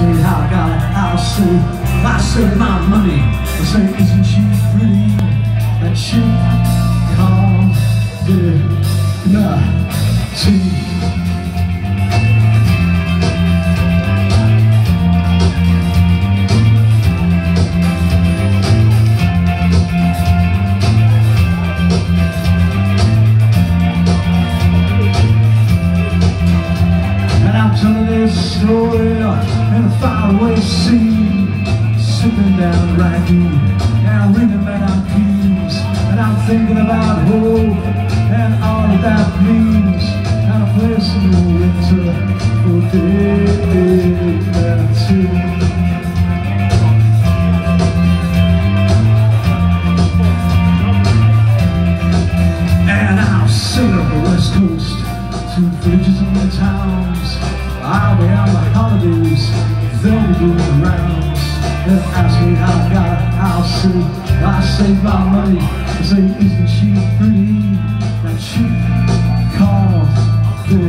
me how it, I'll say, I save my money. I say, isn't she pretty? That she dignity. Telling this story in a faraway sea Sipping down raki and ringing on keys And I'm thinking about hope and all that means. And a place in the winter for dignity And I'll sail the west coast to villages and the towns. I'll be on my holidays, they'll be doing the rounds. They'll ask me how I got it, I'll I saved my money. They say, isn't she pretty? That she calls the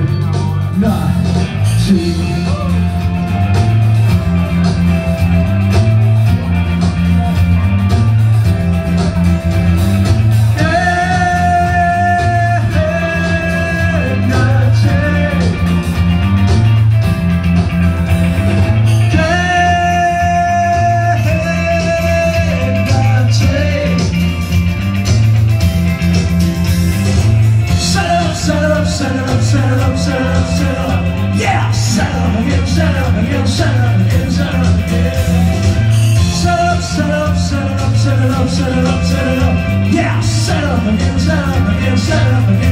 night. Set it up, set it up. Yeah, set up again, set up again, set up again,